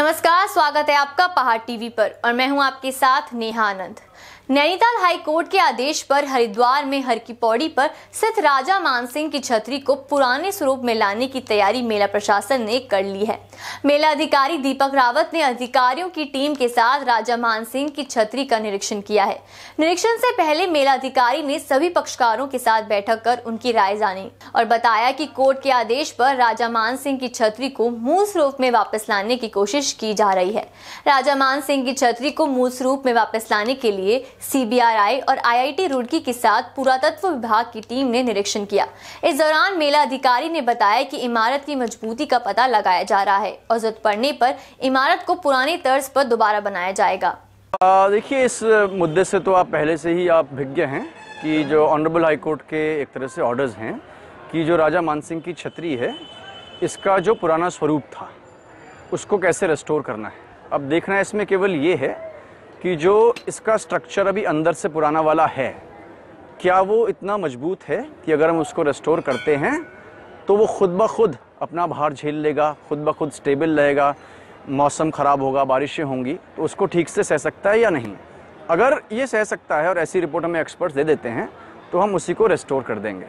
नमस्कार स्वागत है आपका पहाड़ टीवी पर और मैं हूँ आपके साथ नेहा आनंद। नैनीताल हाई कोर्ट के आदेश पर हरिद्वार में हर की पौड़ी पर स्थित राजा मानसिंह की छतरी को पुराने स्वरूप में लाने की तैयारी मेला प्रशासन ने कर ली है। मेला अधिकारी दीपक रावत ने अधिकारियों की टीम के साथ राजा मानसिंह की छतरी का निरीक्षण किया है। निरीक्षण से पहले मेला अधिकारी ने सभी पक्षकारों के साथ बैठक कर उनकी राय जानी और बताया की कोर्ट के आदेश पर राजा मान की छतरी को मूल स्वरूप में वापस लाने की कोशिश की जा रही है। राजा मान की छतरी को मूल स्वरूप में वापस लाने के लिए सीबीआरआई और आईआईटी रुड़की के साथ पुरातत्व विभाग की टीम ने निरीक्षण किया। इस दौरान मेला अधिकारी ने बताया कि इमारत की मजबूती का पता लगाया जा रहा है और ज़रूरत पड़ने पर इमारत को पुरानी तर्ज पर दोबारा बनाया जाएगा। देखिए, इस मुद्दे से तो आप पहले से ही आप भिज्ञ हैं कि जो ऑनरेबल हाई कोर्ट के एक तरह से ऑर्डर्स हैं कि जो राजा मानसिंह की छतरी है, इसका जो पुराना स्वरूप था, उसको कैसे रेस्टोर करना है? अब देखना इसमें केवल ये है कि जो इसका स्ट्रक्चर अभी अंदर से पुराना वाला है, क्या वो इतना मज़बूत है कि अगर हम उसको रेस्टोर करते हैं तो वो खुद ब खुद अपना भार झेल लेगा, खुद ब खुद स्टेबल रहेगा, मौसम ख़राब होगा, बारिशें होंगी तो उसको ठीक से सह सकता है या नहीं? अगर ये सह सकता है और ऐसी रिपोर्ट हमें एक्सपर्ट्स दे देते हैं तो हम उसी को रेस्टोर कर देंगे।